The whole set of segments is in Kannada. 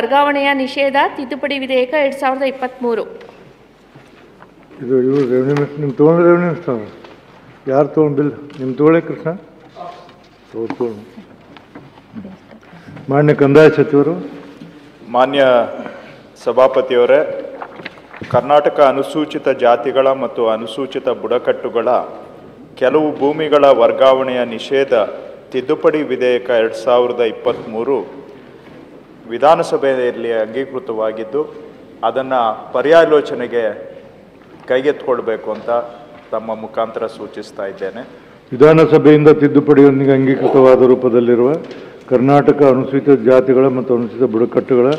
ವರ್ಗಾವಣೆಯ ನಿಷೇಧ ತಿದ್ದುಪಡಿ ವಿಧೇಯಕ ಎರಡು ಸಾವಿರದ ಇಪ್ಪತ್ತ್ಮೂರು ಇದು ಇವರು ರೆವೆನ್ಯೂ ನಿಮ್ಮ ತೊಗೊಂಡ್ರೆ ರೆವೆನ್ಯೂ ಮಿನಿಸ್ಟರ್ ಯಾರು ತೊಗೊಂಡು ಬಿಲ್ ನಿಮ್ಮ ತೋಳೆ ಕೃಷ್ಣ. ತೊಗೊಂಡು ಮಾನ್ಯ ಕಂದಾಯ ಸಚಿವರು. ಮಾನ್ಯ ಸಭಾಪತಿಯವರೇ ಕರ್ನಾಟಕ ಅನುಸೂಚಿತ ಜಾತಿಗಳ ಮತ್ತು ಅನುಸೂಚಿತ ಬುಡಕಟ್ಟುಗಳ ಕೆಲವು ಭೂಮಿಗಳ ವರ್ಗಾವಣೆಯ ನಿಷೇಧ ತಿದ್ದುಪಡಿ ವಿಧೇಯಕ ಎರಡು ಸಾವಿರದ ಇಪ್ಪತ್ತ್ಮೂರು ವಿಧಾನಸಭೆಯಲ್ಲಿ ಅಂಗೀಕೃತವಾಗಿದ್ದು ಅದನ್ನು ಪರ್ಯಾಲೋಚನೆಗೆ ಕೈಗೆತ್ತಿಕೊಳ್ಬೇಕು ಅಂತ ತಮ್ಮ ಮುಖಾಂತರ ಸೂಚಿಸ್ತಾ ಇದ್ದೇನೆ. ವಿಧಾನಸಭೆಯಿಂದ ತಿದ್ದುಪಡಿಯೊಂದಿಗೆ ಅಂಗೀಕೃತವಾದ ರೂಪದಲ್ಲಿರುವ ಕರ್ನಾಟಕ ಅನುಸೂಚಿತ ಜಾತಿಗಳ ಮತ್ತು ಅನುಸೂಚಿತ ಬುಡಕಟ್ಟುಗಳ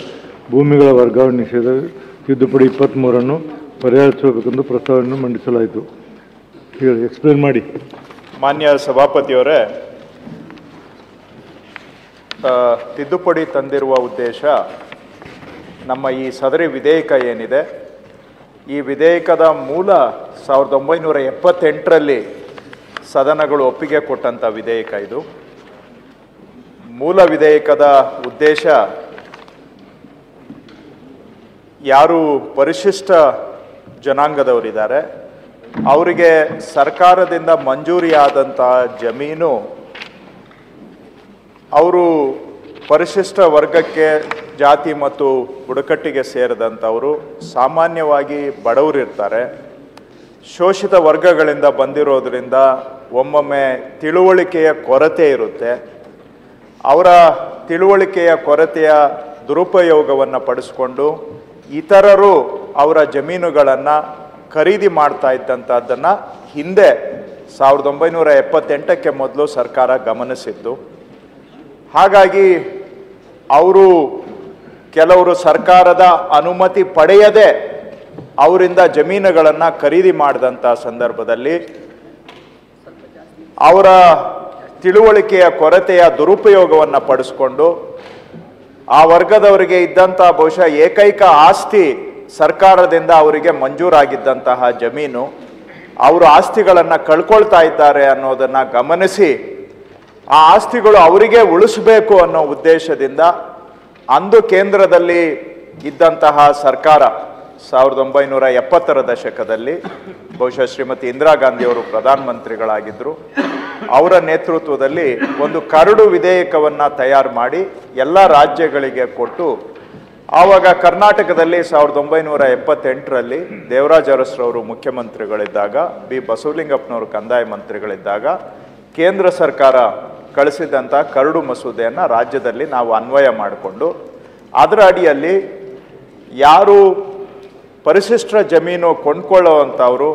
ಭೂಮಿಗಳ ವರ್ಗಾವಣೆ ನಿಷೇಧ ತಿದ್ದುಪಡಿ ಇಪ್ಪತ್ತ್ಮೂರನ್ನು ಪರಿಹರಿಸಬೇಕೆಂದು ಪ್ರಸ್ತಾವನೆಯನ್ನು ಮಂಡಿಸಲಾಯಿತು. ಹೇಳಿ ಎಕ್ಸ್ಪ್ಲೇನ್ ಮಾಡಿ. ಮಾನ್ಯ ಸಭಾಪತಿಯವರೇ ತಿದ್ದುಪಡಿ ತಂದಿರುವ ಉದ್ದೇಶ ನಮ್ಮ ಈ ಸದರಿ ವಿಧೇಯಕ ಏನಿದೆ, ಈ ವಿಧೇಯಕದ ಮೂಲ ಸಾವಿರದ ಒಂಬೈನೂರ ಎಪ್ಪತ್ತೆಂಟರಲ್ಲಿ ಸದನಗಳು ಒಪ್ಪಿಗೆ ಕೊಟ್ಟಂಥ ವಿಧೇಯಕ ಇದು. ಮೂಲ ವಿಧೇಯಕದ ಉದ್ದೇಶ ಯಾರು ಪರಿಶಿಷ್ಟ ಜನಾಂಗದವರಿದ್ದಾರೆ, ಅವರಿಗೆ ಸರ್ಕಾರದಿಂದ ಮಂಜೂರಿಯಾದಂಥ ಜಮೀನು ಅವರು ಪರಿಶಿಷ್ಟ ವರ್ಗಕ್ಕೆ ಜಾತಿ ಮತ್ತು ಬುಡಕಟ್ಟಿಗೆ ಸೇರಿದಂಥವರು ಸಾಮಾನ್ಯವಾಗಿ ಬಡವರಿರ್ತಾರೆ. ಶೋಷಿತ ವರ್ಗಗಳಿಂದ ಬಂದಿರೋದರಿಂದ ಒಮ್ಮೊಮ್ಮೆ ತಿಳುವಳಿಕೆಯ ಕೊರತೆ ಇರುತ್ತೆ. ಅವರ ತಿಳುವಳಿಕೆಯ ಕೊರತೆಯ ದುರುಪಯೋಗವನ್ನು ಪಡಿಸಿಕೊಂಡು ಇತರರು ಅವರ ಜಮೀನುಗಳನ್ನು ಖರೀದಿ ಮಾಡ್ತಾ ಇದ್ದಂಥದ್ದನ್ನು ಹಿಂದೆ ಸಾವಿರದ ಒಂಬೈನೂರ ಎಪ್ಪತ್ತೆಂಟಕ್ಕೆ ಮೊದಲು ಸರ್ಕಾರ ಗಮನಿಸಿತ್ತು. ಹಾಗಾಗಿ ಅವರು ಕೆಲವರು ಸರ್ಕಾರದ ಅನುಮತಿ ಪಡೆಯದೆ ಅವರಿಂದ ಜಮೀನುಗಳನ್ನು ಖರೀದಿ ಮಾಡಿದಂಥ ಸಂದರ್ಭದಲ್ಲಿ ಅವರ ತಿಳುವಳಿಕೆಯ ಕೊರತೆಯ ದುರುಪಯೋಗವನ್ನು ಪಡಿಸ್ಕೊಂಡು ಆ ವರ್ಗದವರಿಗೆ ಇದ್ದಂಥ ಬಹುಶಃ ಏಕೈಕ ಆಸ್ತಿ ಸರ್ಕಾರದಿಂದ ಅವರಿಗೆ ಮಂಜೂರಾಗಿದ್ದಂತಹ ಜಮೀನು, ಅವರು ಆಸ್ತಿಗಳನ್ನು ಕಳ್ಕೊಳ್ತಾ ಇದ್ದಾರೆ ಅನ್ನೋದನ್ನು ಗಮನಿಸಿ ಆ ಆಸ್ತಿಗಳು ಅವರಿಗೆ ಉಳಿಸಬೇಕು ಅನ್ನೋ ಉದ್ದೇಶದಿಂದ ಅಂದು ಕೇಂದ್ರದಲ್ಲಿ ಇದ್ದಂತಹ ಸರ್ಕಾರ ಸಾವಿರದ ಒಂಬೈನೂರ ಎಪ್ಪತ್ತರ ದಶಕದಲ್ಲಿ ಬಹುಶಃ ಶ್ರೀಮತಿ ಇಂದಿರಾ ಗಾಂಧಿಯವರು ಪ್ರಧಾನಮಂತ್ರಿಗಳಾಗಿದ್ದರು ಅವರ ನೇತೃತ್ವದಲ್ಲಿ ಒಂದು ಕರಡು ವಿಧೇಯಕವನ್ನು ತಯಾರು ಮಾಡಿ ಎಲ್ಲ ರಾಜ್ಯಗಳಿಗೆ ಕೊಟ್ಟು ಆವಾಗ ಕರ್ನಾಟಕದಲ್ಲಿ ಸಾವಿರದ ಒಂಬೈನೂರ ಎಪ್ಪತ್ತೆಂಟರಲ್ಲಿ ದೇವರಾಜ ಅರಸ್ರವರು ಮುಖ್ಯಮಂತ್ರಿಗಳಿದ್ದಾಗ, ಬಿ ಬಸವಲಿಂಗಪ್ಪನವರು ಕಂದಾಯ ಮಂತ್ರಿಗಳಿದ್ದಾಗ ಕೇಂದ್ರ ಸರ್ಕಾರ ಕಳಿಸಿದಂಥ ಕರಡು ಮಸೂದೆಯನ್ನು ರಾಜ್ಯದಲ್ಲಿ ನಾವು ಅನ್ವಯ ಮಾಡಿಕೊಂಡು, ಅದರ ಅಡಿಯಲ್ಲಿ ಯಾರು ಪರಿಶಿಷ್ಟ ಜಮೀನು ಕೊಂಡ್ಕೊಳ್ಳುವಂಥವರು,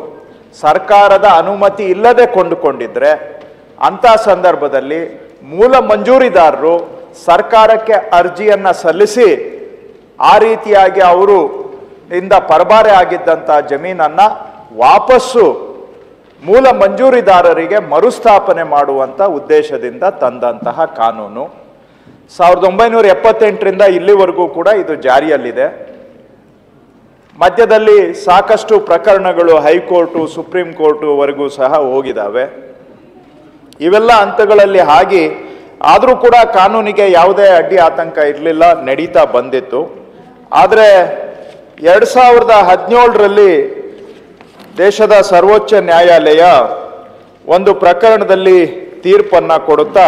ಸರ್ಕಾರದ ಅನುಮತಿ ಇಲ್ಲದೆ ಕೊಂಡುಕೊಂಡಿದ್ದರೆ ಅಂಥ ಸಂದರ್ಭದಲ್ಲಿ ಮೂಲ ಮಂಜೂರಿದಾರರು ಸರ್ಕಾರಕ್ಕೆ ಅರ್ಜಿಯನ್ನು ಸಲ್ಲಿಸಿ, ಆ ರೀತಿಯಾಗಿ ಅವರು ಇಂದ ಪರಬಾರೆ ಆಗಿದ್ದಂಥ ಜಮೀನನ್ನು ವಾಪಸ್ಸು ಮೂಲ ಮಂಜೂರಿದಾರರಿಗೆ ಮರುಸ್ಥಾಪನೆ ಮಾಡುವಂಥ ಉದ್ದೇಶದಿಂದ ತಂದಂತಹ ಕಾನೂನು. ಸಾವಿರದ ಒಂಬೈನೂರ ಎಪ್ಪತ್ತೆಂಟರಿಂದ ಇಲ್ಲಿವರೆಗೂ ಕೂಡ ಇದು ಜಾರಿಯಲ್ಲಿದೆ. ಮಧ್ಯದಲ್ಲಿ ಸಾಕಷ್ಟು ಪ್ರಕರಣಗಳು ಹೈಕೋರ್ಟು, ಸುಪ್ರೀಂ ಕೋರ್ಟುವರೆಗೂ ಸಹ ಹೋಗಿದ್ದಾವೆ ಇವೆಲ್ಲ ಹಂತಗಳಲ್ಲಿ ಆಗಿ ಆದರೂ ಕೂಡ ಕಾನೂನಿಗೆ ಯಾವುದೇ ಅಡ್ಡಿ ಆತಂಕ ಇರಲಿಲ್ಲ, ನಡೀತಾ ಬಂದಿತ್ತು. ಆದರೆ ಎರಡು ಸಾವಿರದ ಹದಿನೇಳರಲ್ಲಿ ದೇಶದ ಸರ್ವೋಚ್ಚ ನ್ಯಾಯಾಲಯ ಒಂದು ಪ್ರಕರಣದಲ್ಲಿ ತೀರ್ಪನ್ನು ಕೊಡುತ್ತಾ,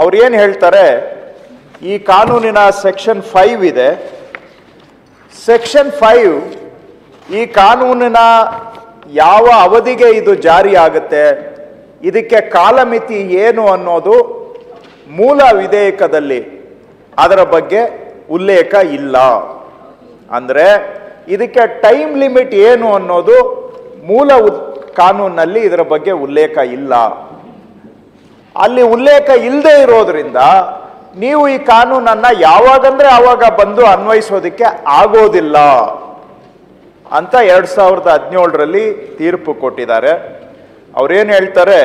ಅವ್ರು ಏನು ಹೇಳ್ತಾರೆ, ಈ ಕಾನೂನಿನ ಸೆಕ್ಷನ್ ಫೈವ್ ಇದೆ. ಸೆಕ್ಷನ್ ಫೈವ್, ಈ ಕಾನೂನಿನ ಯಾವ ಅವಧಿಗೆ ಇದು ಜಾರಿ ಆಗುತ್ತೆ, ಇದಕ್ಕೆ ಕಾಲಮಿತಿ ಏನು ಅನ್ನೋದು ಮೂಲ ವಿಧೇಯಕದಲ್ಲಿ ಅದರ ಬಗ್ಗೆ ಉಲ್ಲೇಖ ಇಲ್ಲ. ಅಂದರೆ ಇದಕ್ಕೆ ಟೈಮ್ ಲಿಮಿಟ್ ಏನು ಅನ್ನೋದು ಮೂಲ ಕಾನೂನಲ್ಲಿ ಇದರ ಬಗ್ಗೆ ಉಲ್ಲೇಖ ಇಲ್ಲ. ಅಲ್ಲಿ ಉಲ್ಲೇಖ ಇಲ್ಲದೆ ಇರೋದ್ರಿಂದ ನೀವು ಈ ಕಾನೂನನ್ನ ಯಾವಾಗಂದ್ರೆ ಆವಾಗ ಬಂದು ಅನ್ವಯಿಸೋದಕ್ಕೆ ಆಗೋದಿಲ್ಲ ಅಂತ ಎರಡ್ ಸಾವಿರದ ಹದಿನೇಳರಲ್ಲಿ ತೀರ್ಪು ಕೊಟ್ಟಿದ್ದಾರೆ. ಅವ್ರೇನು ಹೇಳ್ತಾರೆ,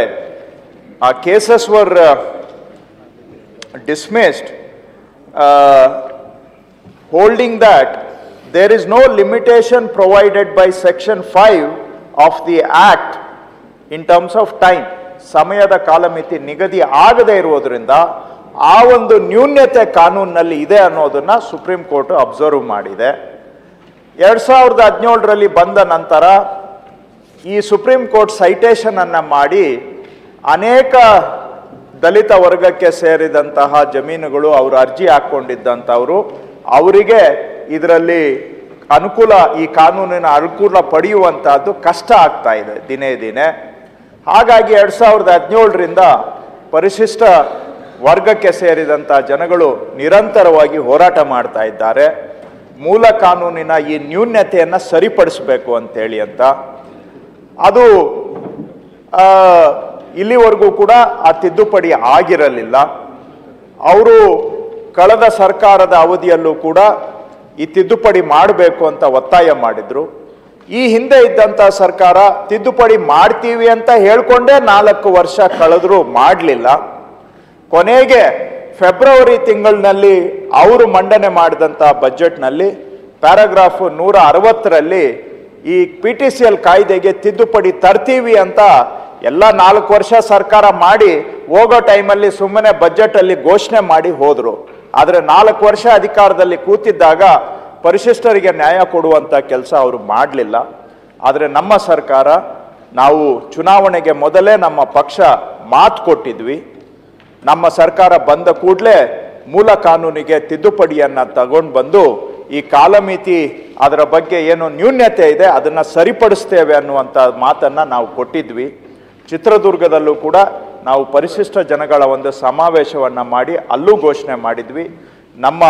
ಆ cases were dismissed holding that there is no limitation provided by section 5 of the act in terms of time. ಸಮಯದ ಕಾಲಮಿತಿ ನಿಗದಿ ಆಗದೇ ಇರುವುದರಿಂದ ಆ ಒಂದು ನ್ಯೂನ್ಯತೆ ಕಾನೂನಿನಲ್ಲಿ ಇದೆ ಅನ್ನೋದನ್ನ ಸುಪ್ರೀಂ ಕೋರ್ಟ್ ಅಬ್ಸರ್ವ್ ಮಾಡಿದೆ. ಎರಡ್ ಸಾವಿರದ ಹದಿನೇಳರಲ್ಲಿ ಬಂದ ನಂತರ ಈ ಸುಪ್ರೀಂ ಕೋರ್ಟ್ ಸೈಟೇಷನ್ ಅನ್ನ ಮಾಡಿ ಅನೇಕ ದಲಿತ ವರ್ಗಕ್ಕೆ ಸೇರಿದಂತಹ ಜಮೀನುಗಳು ಅವರು ಅರ್ಜಿ ಹಾಕ್ಕೊಂಡಿದ್ದಂಥವರು, ಅವರಿಗೆ ಇದರಲ್ಲಿ ಅನುಕೂಲ ಈ ಕಾನೂನಿನ ಅನುಕೂಲ ಪಡೆಯುವಂತಹದ್ದು ಕಷ್ಟ ಆಗ್ತಾ ಇದೆ, ದಿನೇ ದಿನೇ. ಹಾಗಾಗಿ ಎರಡ್ ಸಾವಿರದ ಹದಿನೇಳರಿಂದ ಪರಿಶಿಷ್ಟ ವರ್ಗಕ್ಕೆ ಸೇರಿದಂಥ ಜನಗಳು ನಿರಂತರವಾಗಿ ಹೋರಾಟ ಮಾಡ್ತಾ ಇದ್ದಾರೆ. ಮೂಲ ಕಾನೂನಿನ ಈ ನ್ಯೂನ್ಯತೆಯನ್ನು ಸರಿಪಡಿಸಬೇಕು ಅಂತೇಳಿ ಅಂತ. ಅದು ಇಲ್ಲಿವರೆಗೂ ಕೂಡ ಆ ತಿದ್ದುಪಡಿ ಆಗಿರಲಿಲ್ಲ. ಅವರು, ಕಳೆದ ಸರ್ಕಾರದ ಅವಧಿಯಲ್ಲೂ ಕೂಡ ಈ ತಿದ್ದುಪಡಿ ಮಾಡಬೇಕು ಅಂತ ಒತ್ತಾಯ ಮಾಡಿದ್ರು. ಈ ಹಿಂದೆ ಇದ್ದಂಥ ಸರ್ಕಾರ ತಿದ್ದುಪಡಿ ಮಾಡ್ತೀವಿ ಅಂತ ಹೇಳ್ಕೊಂಡೇ ನಾಲ್ಕು ವರ್ಷ ಕಳೆದ್ರು ಮಾಡಲಿಲ್ಲ. ಕೊನೆಗೆ ಫೆಬ್ರವರಿ ತಿಂಗಳಿನಲ್ಲಿ ಅವರು ಮಂಡನೆ ಮಾಡಿದಂಥ ಬಜೆಟ್ನಲ್ಲಿ ಪ್ಯಾರಾಗ್ರಾಫ್ ನೂರ ಅರವತ್ತರಲ್ಲಿ ಈ ಪಿ ಟಿ ಸಿ ಎಲ್ ಕಾಯ್ದೆಗೆ ತಿದ್ದುಪಡಿ ತರ್ತೀವಿ ಅಂತ ಎಲ್ಲ ನಾಲ್ಕು ವರ್ಷ ಸರ್ಕಾರ ಮಾಡಿ ಹೋಗೋ ಟೈಮಲ್ಲಿ ಸುಮ್ಮನೆ ಬಜೆಟಲ್ಲಿ ಘೋಷಣೆ ಮಾಡಿ ಹೋದರು. ಆದರೆ ನಾಲ್ಕು ವರ್ಷ ಅಧಿಕಾರದಲ್ಲಿ ಕೂತಿದ್ದಾಗ ಪರಿಶಿಷ್ಟರಿಗೆ ನ್ಯಾಯ ಕೊಡುವಂಥ ಕೆಲಸ ಅವರು ಮಾಡಲಿಲ್ಲ. ಆದರೆ ನಮ್ಮ ಸರ್ಕಾರ ನಾವು ಚುನಾವಣೆಗೆ ಮೊದಲೇ ನಮ್ಮ ಪಕ್ಷ ಮಾತು ಕೊಟ್ಟಿದ್ವಿ. ನಮ್ಮ ಸರ್ಕಾರ ಬಂದ ಕೂಡಲೇ ಮೂಲ ಕಾನೂನಿಗೆ ತಿದ್ದುಪಡಿಯನ್ನು ತಗೊಂಡು ಬಂದು ಈ ಕಾಲಮಿತಿ ಅದರ ಬಗ್ಗೆ ಏನು ನ್ಯೂನ್ಯತೆ ಇದೆ ಅದನ್ನು ಸರಿಪಡಿಸ್ತೇವೆ ಅನ್ನುವಂಥ ಮಾತನ್ನು ನಾವು ಕೊಟ್ಟಿದ್ವಿ. ಚಿತ್ರದುರ್ಗದಲ್ಲೂ ಕೂಡ ನಾವು ಪರಿಶಿಷ್ಟ ಜನಗಳ ಒಂದು ಸಮಾವೇಶವನ್ನು ಮಾಡಿ ಅಲ್ಲೂ ಘೋಷಣೆ ಮಾಡಿದ್ವಿ. ನಮ್ಮ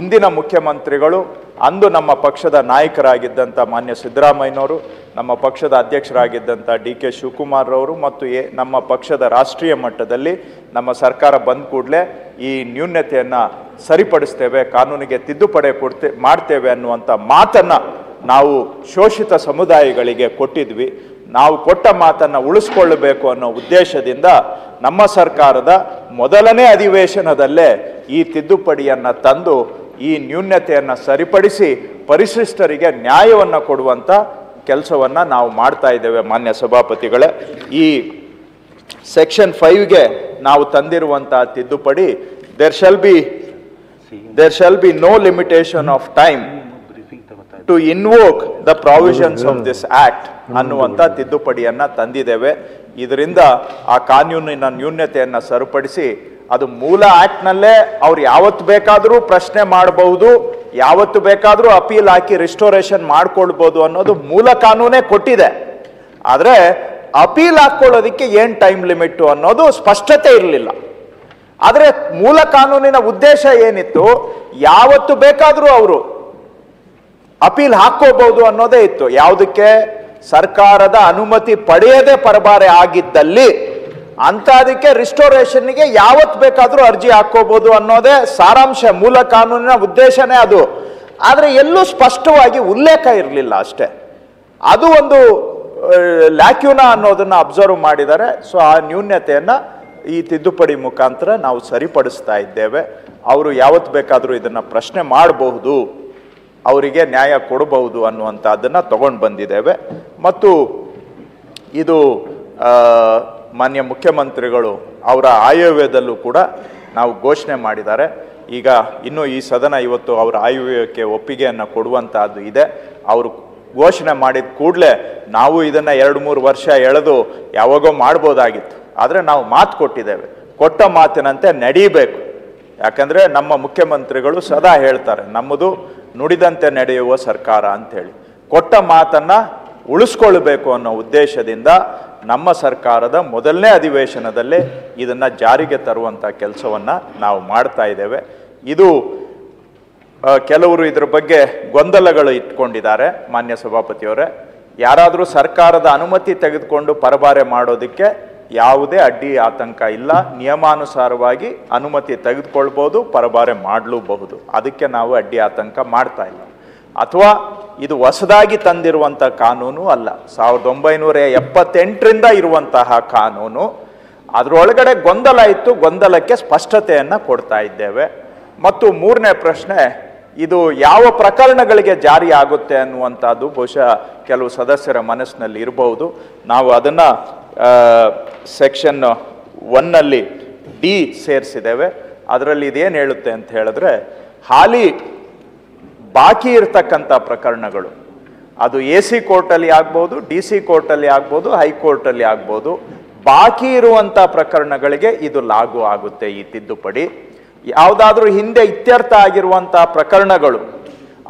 ಇಂದಿನ ಮುಖ್ಯಮಂತ್ರಿಗಳು, ಅಂದು ನಮ್ಮ ಪಕ್ಷದ ನಾಯಕರಾಗಿದ್ದಂಥ ಮಾನ್ಯ ಸಿದ್ದರಾಮಯ್ಯನವರು, ನಮ್ಮ ಪಕ್ಷದ ಅಧ್ಯಕ್ಷರಾಗಿದ್ದಂಥ ಡಿ ಕೆ ಶಿವಕುಮಾರ್ ಅವರು ಮತ್ತು ಎ, ನಮ್ಮ ಪಕ್ಷದ ರಾಷ್ಟ್ರೀಯ ಮಟ್ಟದಲ್ಲಿ ನಮ್ಮ ಸರ್ಕಾರ ಬಂದ ಕೂಡಲೇ ಈ ನ್ಯೂನ್ಯತೆಯನ್ನು ಸರಿಪಡಿಸ್ತೇವೆ, ಕಾನೂನಿಗೆ ತಿದ್ದುಪಡಿ ಕೊಡ್ತೇ, ಮಾಡ್ತೇವೆ ಅನ್ನುವಂಥ ಮಾತನ್ನು ನಾವು ಶೋಷಿತ ಸಮುದಾಯಗಳಿಗೆ ಕೊಟ್ಟಿದ್ವಿ. ನಾವು ಕೊಟ್ಟ ಮಾತನ್ನು ಉಳಿಸ್ಕೊಳ್ಳಬೇಕು ಅನ್ನೋ ಉದ್ದೇಶದಿಂದ ನಮ್ಮ ಸರ್ಕಾರದ ಮೊದಲನೇ ಅಧಿವೇಶನದಲ್ಲೇ ಈ ತಿದ್ದುಪಡಿಯನ್ನು ತಂದು, ಈ ನ್ಯೂನ್ಯತೆಯನ್ನು ಸರಿಪಡಿಸಿ ಪರಿಶಿಷ್ಟರಿಗೆ ನ್ಯಾಯವನ್ನು ಕೊಡುವಂಥ ಕೆಲಸವನ್ನು ನಾವು ಮಾಡ್ತಾ ಇದ್ದೇವೆ ಮಾನ್ಯ ಸಭಾಪತಿಗಳೇ. ಈ ಸೆಕ್ಷನ್ ಫೈವ್ಗೆ ನಾವು ತಂದಿರುವಂಥ ತಿದ್ದುಪಡಿ there shall be there shall be no limitation of time to invoke the provisions of this act ಅನ್ನುವಂಥ ತಿದ್ದುಪಡಿಯನ್ನು ತಂದಿದ್ದೇವೆ. ಇದರಿಂದ ಆ ಕಾನೂನಿನ ನ್ಯೂನ್ಯತೆಯನ್ನು ಸರಿಪಡಿಸಿ ಅದು ಮೂಲ ಆ್ಯಕ್ಟ್ನಲ್ಲೇ ಅವ್ರು ಯಾವತ್ತು ಬೇಕಾದರೂ ಪ್ರಶ್ನೆ ಮಾಡಬಹುದು ಯಾವತ್ತು ಬೇಕಾದರೂ ಅಪೀಲ್ ಹಾಕಿ ರಿಸ್ಟೋರೇಷನ್ ಮಾಡ್ಕೊಳ್ಬೋದು ಅನ್ನೋದು ಮೂಲ ಕಾನೂನೇ ಕೊಟ್ಟಿದೆ. ಆದರೆ ಅಪೀಲ್ ಹಾಕ್ಕೊಳ್ಳೋದಕ್ಕೆ ಏನು ಟೈಮ್ ಲಿಮಿಟ್ಟು ಅನ್ನೋದು ಸ್ಪಷ್ಟತೆ ಇರಲಿಲ್ಲ. ಆದರೆ ಮೂಲ ಕಾನೂನಿನ ಉದ್ದೇಶ ಏನಿತ್ತು? ಯಾವತ್ತು ಬೇಕಾದರೂ ಅವರು ಅಪೀಲ್ ಹಾಕೋಬಹುದು ಅನ್ನೋದೇ ಇತ್ತು. ಯಾವುದಕ್ಕೆ? ಸರ್ಕಾರದ ಅನುಮತಿ ಪಡೆಯದೆ ಪರಬಾರೆ ಆಗಿದ್ದಲ್ಲಿ ಅಂತದಕ್ಕೆ ರಿಸ್ಟೋರೇಷನ್ಗೆ ಯಾವತ್ತು ಬೇಕಾದರೂ ಅರ್ಜಿ ಹಾಕೋಬಹುದು ಅನ್ನೋದೇ ಸಾರಾಂಶ, ಮೂಲ ಕಾನೂನಿನ ಉದ್ದೇಶನೇ ಅದು. ಆದರೆ ಎಲ್ಲೂ ಸ್ಪಷ್ಟವಾಗಿ ಉಲ್ಲೇಖ ಇರಲಿಲ್ಲ ಅಷ್ಟೇ. ಅದು ಒಂದು ಲ್ಯಾಕ್ಯೂನ ಅನ್ನೋದನ್ನ ಅಬ್ಸರ್ವ್ ಮಾಡಿದ್ದಾರೆ. ಸೊ ಆ ನ್ಯೂನ್ಯತೆಯನ್ನ ಈ ತಿದ್ದುಪಡಿ ಮುಖಾಂತರ ನಾವು ಸರಿಪಡಿಸ್ತಾ ಇದ್ದೇವೆ. ಅವರು ಯಾವತ್ತು ಬೇಕಾದರೂ ಇದನ್ನ ಪ್ರಶ್ನೆ ಮಾಡಬಹುದು. ಅವರಿಗೆ ನ್ಯಾಯ ಕೊಡಬಹುದು ಅನ್ನುವಂಥದ್ದನ್ನು ತಗೊಂಡು ಬಂದಿದ್ದೇವೆ. ಮತ್ತು ಇದು ಮಾನ್ಯ ಮುಖ್ಯಮಂತ್ರಿಗಳು ಅವರ ಆಯವ್ಯದಲ್ಲೂ ಕೂಡ ನಾವು ಘೋಷಣೆ ಮಾಡಿದ್ದಾರೆ. ಈಗ ಇನ್ನು ಈ ಸದನ ಇವತ್ತು ಅವರ ಆಯವ್ಯಕ್ಕೆ ಒಪ್ಪಿಗೆಯನ್ನು ಕೊಡುವಂತಹದ್ದು ಇದೆ. ಅವರು ಘೋಷಣೆ ಮಾಡಿದ ಕೂಡಲೇ ನಾವು ಇದನ್ನು ಎರಡು ಮೂರು ವರ್ಷ ಎಳೆದು ಯಾವಾಗೋ ಮಾಡ್ಬೋದಾಗಿತ್ತು. ಆದರೆ ನಾವು ಮಾತು ಕೊಟ್ಟಿದ್ದೇವೆ. ಕೊಟ್ಟ ಮಾತಿನಂತೆ ನಡೀಬೇಕು. ಯಾಕಂದರೆ ನಮ್ಮ ಮುಖ್ಯಮಂತ್ರಿಗಳು ಸದಾ ಹೇಳ್ತಾರೆ, ನಮ್ಮದು ನುಡಿದಂತೆ ನಡೆಯುವ ಸರ್ಕಾರ ಅಂಥೇಳಿ. ಕೊಟ್ಟ ಮಾತನ್ನು ಉಳಿಸ್ಕೊಳ್ಬೇಕು ಅನ್ನೋ ಉದ್ದೇಶದಿಂದ ನಮ್ಮ ಸರ್ಕಾರದ ಮೊದಲನೇ ಅಧಿವೇಶನದಲ್ಲೇ ಇದನ್ನು ಜಾರಿಗೆ ತರುವಂಥ ಕೆಲಸವನ್ನು ನಾವು ಮಾಡ್ತಾ ಇದ್ದೇವೆ. ಇದು ಕೆಲವರು ಇದ್ರ ಬಗ್ಗೆ ಗೊಂದಲಗಳು ಇಟ್ಕೊಂಡಿದ್ದಾರೆ ಮಾನ್ಯ ಸಭಾಪತಿಯವರೇ. ಯಾರಾದರೂ ಸರ್ಕಾರದ ಅನುಮತಿ ತೆಗೆದುಕೊಂಡು ಪರಬಾರೆ ಮಾಡೋದಕ್ಕೆ ಯಾವುದೇ ಅಡ್ಡಿ ಆತಂಕ ಇಲ್ಲ. ನಿಯಮಾನುಸಾರವಾಗಿ ಅನುಮತಿ ತೆಗೆದುಕೊಳ್ಬೋದು ಪರಬಾರೆ ಮಾಡಲೂಬಹುದು. ಅದಕ್ಕೆ ನಾವು ಅಡ್ಡಿ ಆತಂಕ ಮಾಡ್ತಾ ಇಲ್ಲ. ಅಥವಾ ಇದು ಹೊಸದಾಗಿ ತಂದಿರುವಂಥ ಕಾನೂನು ಅಲ್ಲ. ಸಾವಿರದ ಒಂಬೈನೂರ ಎಪ್ಪತ್ತೆಂಟರಿಂದ ಇರುವಂತಹ ಕಾನೂನು. ಅದರೊಳಗಡೆ ಗೊಂದಲ ಇತ್ತು. ಗೊಂದಲಕ್ಕೆ ಸ್ಪಷ್ಟತೆಯನ್ನು ಕೊಡ್ತಾ ಇದ್ದೇವೆ. ಮತ್ತು ಮೂರನೇ ಪ್ರಶ್ನೆ, ಇದು ಯಾವ ಪ್ರಕರಣಗಳಿಗೆ ಜಾರಿ ಆಗುತ್ತೆ ಅನ್ನುವಂಥದ್ದು ಬಹುಶಃ ಕೆಲವು ಸದಸ್ಯರ ಮನಸ್ಸಿನಲ್ಲಿ ಇರಬಹುದು. ನಾವು ಅದನ್ನು ಸೆಕ್ಷನ್ ಒನ್ನಲ್ಲಿ ಡಿ ಸೇರಿಸಿದ್ದೇವೆ. ಅದರಲ್ಲಿ ಇದೇನು ಹೇಳುತ್ತೆ ಅಂತ ಹೇಳಿದ್ರೆ, ಹಾಲಿ ಬಾಕಿ ಇರತಕ್ಕಂಥ ಪ್ರಕರಣಗಳು. ಅದು ಎ ಸಿ ಕೋರ್ಟಲ್ಲಿ ಆಗ್ಬೋದು, ಡಿ ಸಿ ಕೋರ್ಟಲ್ಲಿ ಆಗ್ಬೋದು, ಹೈಕೋರ್ಟಲ್ಲಿ ಆಗ್ಬೋದು. ಬಾಕಿ ಇರುವಂಥ ಪ್ರಕರಣಗಳಿಗೆ ಇದು ಲಾಗು ಆಗುತ್ತೆ ಈ ತಿದ್ದುಪಡಿ. ಯಾವುದಾದ್ರೂ ಹಿಂದೆ ಇತ್ಯರ್ಥ ಆಗಿರುವಂಥ ಪ್ರಕರಣಗಳು,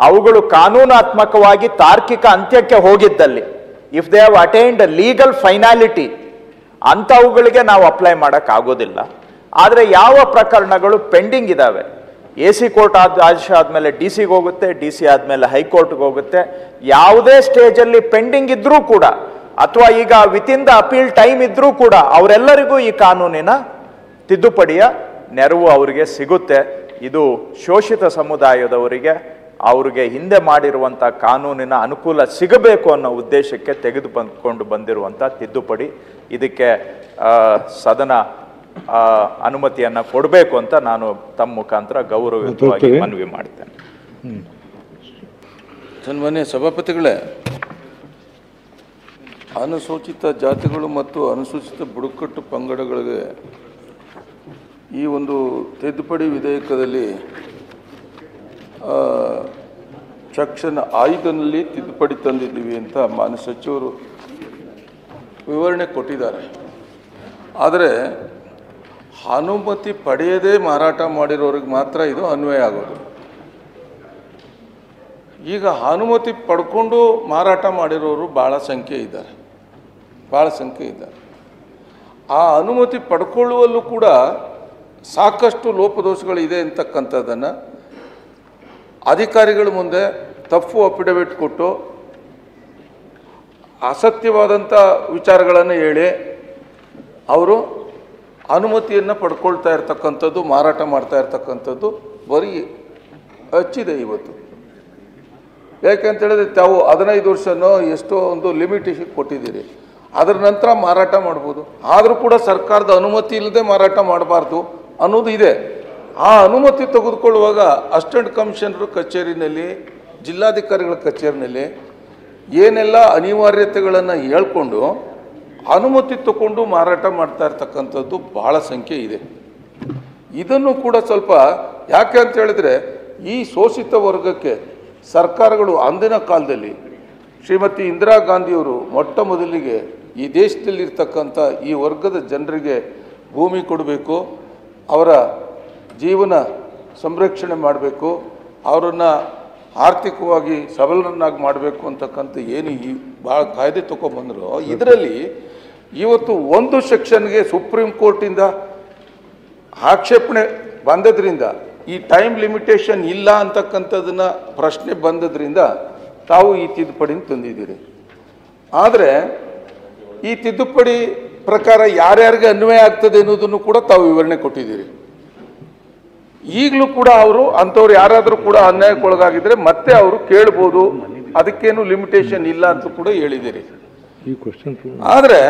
ಅವುಗಳು ಕಾನೂನಾತ್ಮಕವಾಗಿ ತಾರ್ಕಿಕ ಅಂತ್ಯಕ್ಕೆ ಹೋಗಿದ್ದಲ್ಲಿ if they have attained legal finality ಅಂಥವುಗಳಿಗೆ ನಾವು ಅಪ್ಲೈ ಮಾಡೋಕ್ಕಾಗೋದಿಲ್ಲ ಆದರೆ ಯಾವ ಪ್ರಕರಣಗಳು ಪೆಂಡಿಂಗ್ ಇದ್ದಾವೆ ಎ ಸಿ ಕೋರ್ಟ್ ಆದ, ಆದೇಶ ಆದಮೇಲೆ ಡಿ ಸಿಗೆ ಹೋಗುತ್ತೆ ಡಿ ಸಿ ಆದಮೇಲೆ ಹೈಕೋರ್ಟ್ಗೆ ಹೋಗುತ್ತೆ. ಯಾವುದೇ ಸ್ಟೇಜಲ್ಲಿ ಪೆಂಡಿಂಗ್ ಇದ್ದರೂ ಕೂಡ, ಅಥವಾ ಈಗ ವಿತಿನ್ ದ ಅಪೀಲ್ ಟೈಮ್ ಇದ್ದರೂ ಕೂಡ, ಅವರೆಲ್ಲರಿಗೂ ಈ ಕಾನೂನಿನ ತಿದ್ದುಪಡಿಯ ನೆರವು ಅವರಿಗೆ ಸಿಗುತ್ತೆ. ಇದು ಶೋಷಿತ ಸಮುದಾಯದವರಿಗೆ ಅವ್ರಿಗೆ ಹಿಂದೆ ಮಾಡಿರುವಂಥ ಕಾನೂನಿನ ಅನುಕೂಲ ಸಿಗಬೇಕು ಅನ್ನೋ ಉದ್ದೇಶಕ್ಕೆ ತೆಗೆದು ಬಂದ್ಕೊಂಡು ಬಂದಿರುವಂಥ ತಿದ್ದುಪಡಿ. ಇದಕ್ಕೆ ಸದನ ಅನುಮತಿಯನ್ನು ಅನುಮತಿಯನ್ನ ಕೊಡಬೇಕು ಅಂತ ನಾನು ತಮ್ಮ ಮುಖಾಂತರ ಗೌರವಯುತವಾಗಿ ಮನವಿ ಮಾಡ್ತೇನೆ. ಸನ್ಮಾನ್ಯ ಸಭಾಪತಿಗಳೇ ಅನುಸೂಚಿತ ಜಾತಿಗಳು ಮತ್ತು ಅನುಸೂಚಿತ ಬುಡಕಟ್ಟು ಪಂಗಡಗಳಿಗೆ ಈ ಒಂದು ತಿದ್ದುಪಡಿ ವಿಧೇಯಕದಲ್ಲಿ ಆ, ಸೆಕ್ಷನ್ ಐದನಲ್ಲಿ ತಿದ್ದುಪಡಿ ತಂದಿದ್ದೀವಿ ಅಂತ ಮಾನ್ಯ ಸಚಿವರು ವಿವರಣೆ ಕೊಟ್ಟಿದ್ದಾರೆ. ಆದರೆ ಅನುಮತಿ ಪಡೆಯದೇ ಮಾರಾಟ ಮಾಡಿರೋರಿಗೆ ಮಾತ್ರ ಇದು ಅನ್ವಯ ಆಗೋದು. ಈಗ ಅನುಮತಿ ಪಡ್ಕೊಂಡು ಮಾರಾಟ ಮಾಡಿರೋರು ಭಾಳ ಸಂಖ್ಯೆ ಇದ್ದಾರೆ. ಭಾಳ ಸಂಖ್ಯೆ ಇದ್ದಾರೆ. ಆ ಅನುಮತಿ ಪಡ್ಕೊಳ್ಳುವಲ್ಲೂ ಕೂಡ ಸಾಕಷ್ಟು ಲೋಪದೋಷಗಳಿದೆ ಅಂತಕ್ಕಂಥದ್ದನ್ನು ಅಧಿಕಾರಿಗಳ ಮುಂದೆ ತಪ್ಪು ಅಫಿಡವಿಟ್ ಕೊಟ್ಟು ಅಸತ್ಯವಾದಂಥ ವಿಚಾರಗಳನ್ನು ಹೇಳಿ ಅವರು ಅನುಮತಿಯನ್ನು ಪಡ್ಕೊಳ್ತಾ ಇರ್ತಕ್ಕಂಥದ್ದು, ಮಾರಾಟ ಮಾಡ್ತಾ ಇರ್ತಕ್ಕಂಥದ್ದು ಬರೀ ಹಚ್ಚಿದೆ ಇವತ್ತು. ಯಾಕೆಂತ ಹೇಳಿದ್ರೆ ತಾವು ಹದಿನೈದು ವರ್ಷನೋ ಎಷ್ಟೋ ಒಂದು ಲಿಮಿಟೇಷನ್ ಕೊಟ್ಟಿದ್ದೀರಿ. ಅದರ ನಂತರ ಮಾರಾಟ ಮಾಡ್ಬೋದು. ಆದರೂ ಕೂಡ ಸರ್ಕಾರದ ಅನುಮತಿ ಇಲ್ಲದೆ ಮಾರಾಟ ಮಾಡಬಾರ್ದು ಅನ್ನೋದು ಇದೆ. ಆ ಅನುಮತಿ ತೆಗೆದುಕೊಳ್ಳುವಾಗ ಅಸಿಸ್ಟೆಂಟ್ ಕಮಿಷನರ್ ಕಚೇರಿನಲ್ಲಿ ಜಿಲ್ಲಾಧಿಕಾರಿಗಳ ಕಚೇರಿನಲ್ಲಿ ಏನೆಲ್ಲ ಅನಿವಾರ್ಯತೆಗಳನ್ನು ಹೇಳ್ಕೊಂಡು ಅನುಮತಿ ತಗೊಂಡು ಮಾರಾಟ ಮಾಡ್ತಾ ಇರ್ತಕ್ಕಂಥದ್ದು ಭಾಳ ಸಂಖ್ಯೆ ಇದೆ. ಇದನ್ನು ಕೂಡ ಸ್ವಲ್ಪ ಯಾಕೆ ಅಂತ ಹೇಳಿದರೆ ಈ ಶೋಷಿತ ವರ್ಗಕ್ಕೆ ಸರ್ಕಾರಗಳು ಅಂದಿನ ಕಾಲದಲ್ಲಿ ಶ್ರೀಮತಿ ಇಂದಿರಾ ಗಾಂಧಿಯವರು ಮೊಟ್ಟ ಮೊದಲಿಗೆ ಈ ದೇಶದಲ್ಲಿರ್ತಕ್ಕಂಥ ಈ ವರ್ಗದ ಜನರಿಗೆ ಭೂಮಿ ಕೊಡಬೇಕು, ಅವರ ಜೀವನ ಸಂರಕ್ಷಣೆ ಮಾಡಬೇಕು, ಅವರನ್ನು ಆರ್ಥಿಕವಾಗಿ ಸಬಲರನ್ನಾಗಿ ಮಾಡಬೇಕು ಅಂತಕ್ಕಂಥ ಏನು ಈ ಭಾಳ ಕಾಯ್ದೆ ತಗೊಂಡ್ಬಂದ್ರು ಇದರಲ್ಲಿ ಇವತ್ತು ಒಂದು ಸೆಕ್ಷನ್ಗೆ ಸುಪ್ರೀಂ ಕೋರ್ಟಿಂದ ಆಕ್ಷೇಪಣೆ ಬಂದದ್ರಿಂದ, ಈ ಟೈಮ್ ಲಿಮಿಟೇಷನ್ ಇಲ್ಲ ಅಂತಕ್ಕಂಥದ್ದನ್ನು ಪ್ರಶ್ನೆ ಬಂದದ್ರಿಂದ ತಾವು ಈ ತಿದ್ದುಪಡಿನ ತಂದಿದ್ದೀರಿ. ಆದರೆ ಈ ತಿದ್ದುಪಡಿ ಪ್ರಕಾರ ಯಾರ್ಯಾರಿಗೆ ಅನ್ವಯ ಆಗ್ತದೆ ಅನ್ನೋದನ್ನು ಕೂಡ ತಾವು ವಿವರಣೆ ಕೊಟ್ಟಿದ್ದೀರಿ. ಈಗಲೂ ಕೂಡ ಅವರು ಅಂಥವ್ರು ಯಾರಾದರೂ ಕೂಡ ಅನ್ಯಾಯಕ್ಕೊಳಗಾಗಿದ್ರೆ ಮತ್ತೆ ಅವರು ಕೇಳ್ಬೋದು. ಅದಕ್ಕೇನು ಲಿಮಿಟೇಷನ್ ಇಲ್ಲ ಅಂತ ಕೂಡ ಹೇಳಿದ್ದೀರಿ. ಆದರೆ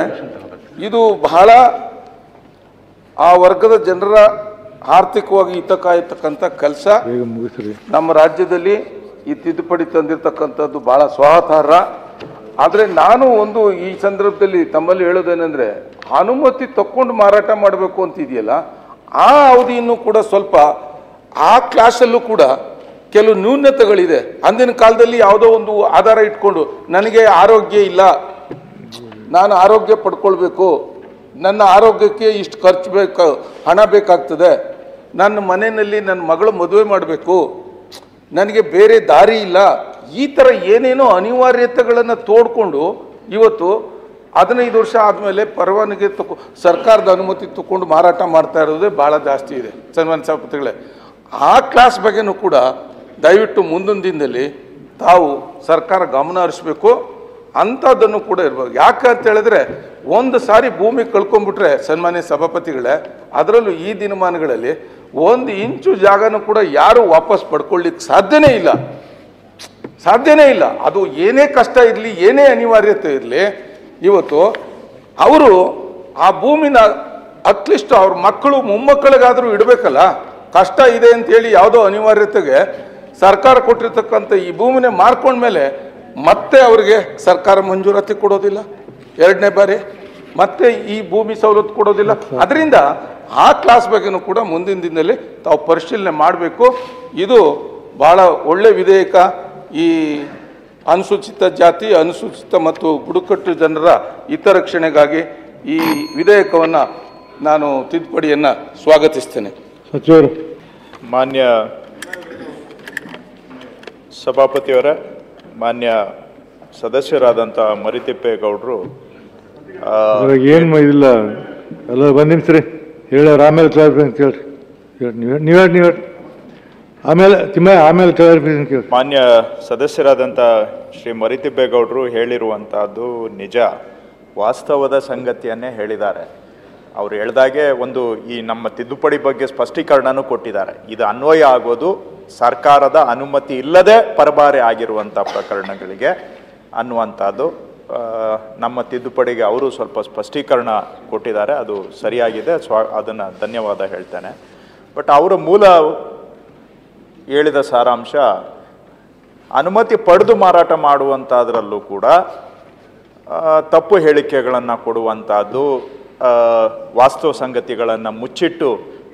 ಇದು ಬಹಳ ಆ ವರ್ಗದ ಜನರ ಆರ್ಥಿಕವಾಗಿ ಹಿತ ಕಾಯತಕ್ಕಂಥ ಕೆಲಸ ನಮ್ಮ ರಾಜ್ಯದಲ್ಲಿ ಈ ತಿದ್ದುಪಡಿ ತಂದಿರತಕ್ಕಂಥದ್ದು ಬಹಳ ಸ್ವಾಗತಾರ್ಹ ಆದರೆ ನಾನು ಒಂದು ಈ ಸಂದರ್ಭದಲ್ಲಿ ತಮ್ಮಲ್ಲಿ ಹೇಳೋದೇನೆಂದರೆ ಅನುಮತಿ ತಕ್ಕೊಂಡು ಮಾರಾಟ ಮಾಡಬೇಕು ಅಂತಿದೆಯಲ್ಲ ಆ ಅವಧಿಯನ್ನು ಕೂಡ ಸ್ವಲ್ಪ ಆ ಕ್ಲಾಸಲ್ಲೂ ಕೂಡ ಕೆಲವು ನ್ಯೂನತೆಗಳಿದೆ. ಅಂದಿನ ಕಾಲದಲ್ಲಿ ಯಾವುದೋ ಒಂದು ಆಧಾರ ಇಟ್ಕೊಂಡು ನನಗೆ ಆರೋಗ್ಯ ಇಲ್ಲ, ನಾನು ಆರೋಗ್ಯ ಪಡ್ಕೊಳ್ಬೇಕು, ನನ್ನ ಆರೋಗ್ಯಕ್ಕೆ ಇಷ್ಟು ಖರ್ಚು ಬೇಕು, ಹಣ ಬೇಕಾಗ್ತದೆ, ನನ್ನ ಮನೆಯಲ್ಲಿ ನನ್ನ ಮಗಳು ಮದುವೆ ಮಾಡಬೇಕು, ನನಗೆ ಬೇರೆ ದಾರಿ ಇಲ್ಲ, ಈ ಥರ ಏನೇನೋ ಅನಿವಾರ್ಯತೆಗಳನ್ನು ತೋಡ್ಕೊಂಡು ಇವತ್ತು ಹದಿನೈದು ವರ್ಷ ಆದಮೇಲೆ ಪರವಾನಗಿ ತಗೊ ಸರ್ಕಾರದ ಅನುಮತಿ ತಗೊಂಡು ಮಾರಾಟ ಮಾಡ್ತಾ ಇರೋದೇ ಭಾಳ ಜಾಸ್ತಿ ಇದೆ ಸನ್ಮಾನ ಸಭಾಪತಿಗಳೇ. ಆ ಕ್ಲಾಸ್ ಬಗ್ಗೆನೂ ಕೂಡ ದಯವಿಟ್ಟು ಮುಂದಿನ ದಿನದಲ್ಲಿ ತಾವು ಸರ್ಕಾರ ಗಮನ ಹರಿಸ್ಬೇಕು, ಅಂಥದ್ದನ್ನು ಕೂಡ ಇರ್ಬೋದು. ಯಾಕೆ ಅಂತ ಹೇಳಿದ್ರೆ, ಒಂದು ಸಾರಿ ಭೂಮಿ ಕಳ್ಕೊಂಡ್ಬಿಟ್ರೆ ಸನ್ಮಾನ್ಯ ಸಭಾಪತಿಗಳೇ, ಅದರಲ್ಲೂ ಈ ದಿನಮಾನಗಳಲ್ಲಿ ಒಂದು ಇಂಚು ಜಾಗನೂ ಕೂಡ ಯಾರು ವಾಪಸ್ ಪಡ್ಕೊಳ್ಳಿಕ್ಕೆ ಸಾಧ್ಯನೇ ಇಲ್ಲ. ಸಾಧ್ಯನೇ ಇಲ್ಲ. ಅದು ಏನೇ ಕಷ್ಟ ಇರಲಿ, ಏನೇ ಅನಿವಾರ್ಯತೆ ಇರಲಿ ಇವತ್ತು ಅವರು ಆ ಭೂಮಿನ ಅಟ್ಲೀಸ್ಟ್ ಅವ್ರ ಮಕ್ಕಳು ಮೊಮ್ಮಕ್ಕಳಿಗಾದರೂ ಇಡಬೇಕಲ್ಲ? ಕಷ್ಟ ಇದೆ ಅಂತೇಳಿ ಯಾವುದೋ ಅನಿವಾರ್ಯತೆಗೆ ಸರ್ಕಾರ ಕೊಟ್ಟಿರ್ತಕ್ಕಂಥ ಈ ಭೂಮಿನೇ ಮಾರ್ಕೊಂಡ್ಮೇಲೆ ಮತ್ತೆ ಅವರಿಗೆ ಸರ್ಕಾರ ಮಂಜೂರಾತಿ ಕೊಡೋದಿಲ್ಲ. ಎರಡನೇ ಬಾರಿ ಮತ್ತೆ ಈ ಭೂಮಿ ಸವಲತ್ತು ಕೊಡೋದಿಲ್ಲ. ಅದರಿಂದ ಆ ಕ್ಲಾಸ್ ಬಗ್ಗೆನೂ ಕೂಡ ಮುಂದಿನ ದಿನದಲ್ಲಿ ತಾವು ಪರಿಶೀಲನೆ ಮಾಡಬೇಕು. ಇದು ಭಾಳ ಒಳ್ಳೆ ವಿಧೇಯಕ. ಈ ಅನುಸೂಚಿತ ಜಾತಿ ಅನುಸೂಚಿತ ಮತ್ತು ಬುಡಕಟ್ಟು ಜನರ ಹಿತರಕ್ಷಣೆಗಾಗಿ ಈ ವಿಧೇಯಕವನ್ನು ನಾನು ತಿದ್ದುಪಡಿಯನ್ನು ಸ್ವಾಗತಿಸ್ತೇನೆ. ಸಚಿವರು. ಮಾನ್ಯ ಸಭಾಪತಿಯವರ ಮಾನ್ಯ ಸದಸ್ಯರಾದಂಥ ಮರಿತಿಪ್ಪೇಗೌಡರು ಏನು ಇಲ್ಲ ಎಲ್ಲ ಬಂದು ನಿಮಿಸ್ರಿ ಹೇಳ ಆಮೇಲೆ ಕೇಳ್ರಿ. ಹೇಳಿ ನೀವು ನೀವು ಹೇಳಿ ನೀವು ಹೇಳಿ ಆಮೇಲೆ ತಿಮ್ಮ, ಆಮೇಲೆ ಕ್ಲಾರಿಫಿಕೇಶನ್ ಕೇಳಿ ಮಾನ್ಯ ಸದಸ್ಯರಾದಂಥ ಶ್ರೀ ಮರಿತಿಬ್ಬೇಗೌಡರು ಹೇಳಿರುವಂಥದ್ದು ನಿಜ. ವಾಸ್ತವದ ಸಂಗತಿಯನ್ನೇ ಹೇಳಿದ್ದಾರೆ. ಅವ್ರು ಹೇಳ್ದಾಗೆ ಒಂದು ಈ ನಮ್ಮ ತಿದ್ದುಪಡಿ ಬಗ್ಗೆ ಸ್ಪಷ್ಟೀಕರಣನೂ ಕೊಟ್ಟಿದ್ದಾರೆ. ಇದು ಅನ್ವಯ ಆಗೋದು ಸರ್ಕಾರದ ಅನುಮತಿ ಇಲ್ಲದೆ ಪರಭಾರೆ ಆಗಿರುವಂಥ ಪ್ರಕರಣಗಳಿಗೆ ಅನ್ನುವಂಥದ್ದು ನಮ್ಮ ತಿದ್ದುಪಡಿಗೆ ಅವರು ಸ್ವಲ್ಪ ಸ್ಪಷ್ಟೀಕರಣ ಕೊಟ್ಟಿದ್ದಾರೆ. ಅದು ಸರಿಯಾಗಿದೆ. ಸ್ವ ಅದನ್ನು ಧನ್ಯವಾದ ಹೇಳ್ತೇನೆ. ಬಟ್ ಅವರ ಮೂಲ ಹೇಳಿದ ಸಾರಾಂಶ ಅನುಮತಿ ಪಡೆದು ಮಾರಾಟ ಮಾಡುವಂಥದ್ರಲ್ಲೂ ಕೂಡ ತಪ್ಪು ಹೇಳಿಕೆಗಳನ್ನು ಕೊಡುವಂಥದ್ದು ಆ, ವಾಸ್ತವ ಸಂಗತಿಗಳನ್ನು ಮುಚ್ಚಿಟ್ಟು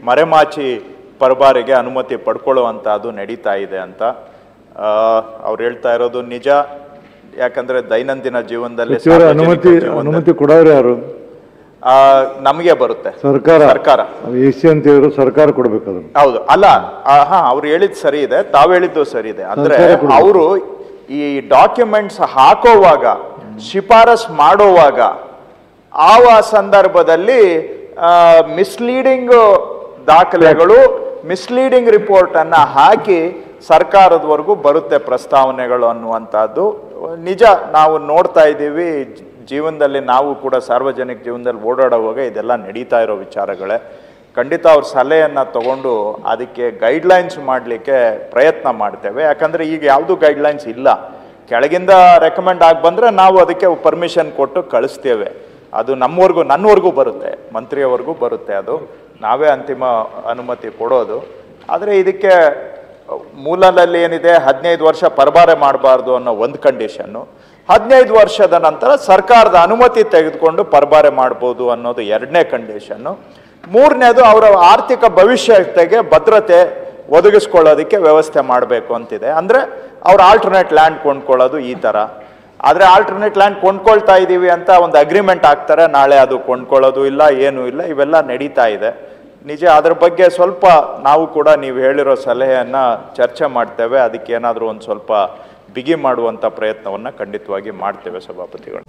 ಮರೆಮಾಚಿ ಪರಬಾರಿಗೆ ಅನುಮತಿ ಪಡ್ಕೊಳ್ಳುವಂಥದ್ದು ನಡೀತಾ ಇದೆ ಅಂತ ಅವ್ರು ಹೇಳ್ತಾ ಇರೋದು ನಿಜ. ಯಾಕಂದ್ರೆ ದೈನಂದಿನ ಜೀವನದಲ್ಲಿ ಅನುಮತಿ ಅನುಮತಿ ಕೊಡೋರು ಯಾರು? ನಮಗೆ ಬರುತ್ತೆ. ಸರ್ಕಾರ. ಸರ್ಕಾರ. ಎ ಸಿ ಅಂತ ಹೇಳಿದ್ರು ಸರ್ಕಾರ ಕೊಡ್ಬೇಕು ಅದನ್ನು. ಹೌದು. ಅಲ್ಲ ಹಾ ಅವ್ರು ಹೇಳಿದ್ ಸರಿ ಇದೆ ತಾವ್ ಹೇಳಿದ್ದು ಸರಿ ಇದೆ. ಅಂದ್ರೆ ಅವರು ಈ ಡಾಕ್ಯುಮೆಂಟ್ಸ್ ಹಾಕೋವಾಗ ಶಿಫಾರಸ್ ಮಾಡೋವಾಗ ಆ ಸಂದರ್ಭದಲ್ಲಿ ಮಿಸ್ಲೀಡಿಂಗ್ ದಾಖಲೆಗಳು ಮಿಸ್ಲೀಡಿಂಗ್ ರಿಪೋರ್ಟ್ ಅನ್ನ ಹಾಕಿ ಸರ್ಕಾರದವರೆಗೂ ಬರುತ್ತೆ ಪ್ರಸ್ತಾವನೆಗಳು ಅನ್ನುವಂಥದ್ದು. ನಿಜ ನಾವು ನೋಡ್ತಾ ಇದ್ದೀವಿ, ಜೀವನದಲ್ಲಿ ನಾವು ಕೂಡ ಸಾರ್ವಜನಿಕ ಜೀವನದಲ್ಲಿ ಓಡಾಡುವಾಗ ಇದೆಲ್ಲ ನಡೀತಾ ಇರೋ ವಿಚಾರಗಳೇ. ಖಂಡಿತ ಅವ್ರ ಸಲಹೆಯನ್ನು ತಗೊಂಡು ಅದಕ್ಕೆ ಗೈಡ್ಲೈನ್ಸ್ ಮಾಡಲಿಕ್ಕೆ ಪ್ರಯತ್ನ ಮಾಡ್ತೇವೆ. ಯಾಕಂದರೆ ಈಗ ಯಾವುದು ಗೈಡ್ಲೈನ್ಸ್ ಇಲ್ಲ. ಕೆಳಗಿಂದ ರೆಕಮೆಂಡ್ ಆಗಿ ಬಂದರೆ ನಾವು ಅದಕ್ಕೆ ಪರ್ಮಿಷನ್ ಕೊಟ್ಟು ಕಳಿಸ್ತೇವೆ. ಅದು ನಮ್ಮವರೆಗೂ ನನ್ನವರೆಗೂ ಬರುತ್ತೆ. ಮಂತ್ರಿಯವರೆಗೂ ಬರುತ್ತೆ ಅದು. ನಾವೇ ಅಂತಿಮ ಅನುಮತಿ ಕೊಡೋದು. ಆದರೆ ಇದಕ್ಕೆ ಮೂಲದಲ್ಲಿ ಏನಿದೆ? ಹದಿನೈದು ವರ್ಷ ಪರಬಾರೆ ಮಾಡಬಾರ್ದು ಅನ್ನೋ ಒಂದು ಕಂಡೀಷನ್ನು ಹದಿನೈದು ವರ್ಷದ ನಂತರ ಸರ್ಕಾರದ ಅನುಮತಿ ತೆಗೆದುಕೊಂಡು ಪರಬಾರೆ ಮಾಡ್ಬೋದು ಅನ್ನೋದು ಎರಡನೇ ಕಂಡೀಷನ್ನು ಮೂರನೇದು ಅವರ ಆರ್ಥಿಕ ಭವಿಷ್ಯತೆಗೆ ಭದ್ರತೆ ಒದಗಿಸ್ಕೊಳ್ಳೋದಕ್ಕೆ ವ್ಯವಸ್ಥೆ ಮಾಡಬೇಕು ಅಂತಿದೆ. ಅಂದರೆ ಅವ್ರು ಆಲ್ಟರ್ನೇಟ್ ಲ್ಯಾಂಡ್ ಕೊಂಡ್ಕೊಳ್ಳೋದು ಈ ಥರ ಆದರೆ ಆಲ್ಟರ್ನೇಟ್ ಲ್ಯಾಂಡ್ ಕೊಂಡ್ಕೊಳ್ತಾ ಇದ್ದೀವಿ ಅಂತ ಒಂದು ಅಗ್ರಿಮೆಂಟ್ ಆಗ್ತಾರೆ ನಾಳೆ ಅದು ಕೊಂಡ್ಕೊಳ್ಳೋದು ಇಲ್ಲ, ಏನೂ ಇಲ್ಲ, ಇವೆಲ್ಲ ನಡೀತಾ ಇದೆ. ನಿಜ, ಅದ್ರ ಬಗ್ಗೆ ಸ್ವಲ್ಪ ನಾವು ಕೂಡ ನೀವು ಹೇಳಿರೋ ಸಲಹೆಯನ್ನು ಚರ್ಚೆ ಮಾಡ್ತೇವೆ. ಅದಕ್ಕೆ ಏನಾದರೂ ಒಂದು ಸ್ವಲ್ಪ ಬಿಗಿ ಮಾಡುವಂಥ ಪ್ರಯತ್ನವನ್ನು ಖಂಡಿತವಾಗಿ ಮಾಡ್ತೇವೆ ಸಭಾಪತಿಗಳು.